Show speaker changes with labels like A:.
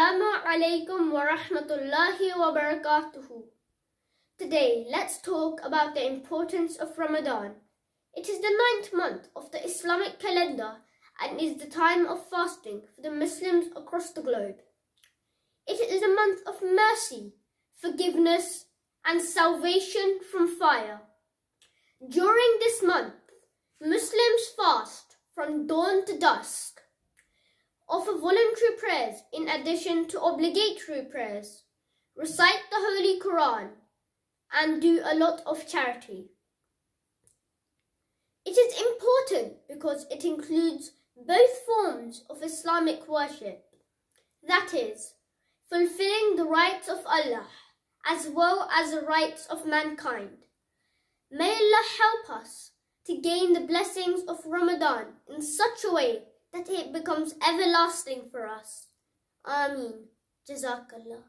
A: Assalamu alaikum wa rahmatullahi wa barakatuhu. Today, let's talk about the importance of Ramadan. It is the ninth month of the Islamic calendar and is the time of fasting for the Muslims across the globe. It is a month of mercy, forgiveness, and salvation from fire. During this month, Muslims fast from dawn to dusk, voluntary prayers in addition to obligatory prayers, recite the Holy Quran, and do a lot of charity. It is important because it includes both forms of Islamic worship, that is, fulfilling the rights of Allah as well as the rights of mankind. May Allah help us to gain the blessings of Ramadan in such a way that it becomes everlasting for us. Ameen. Jazakallah.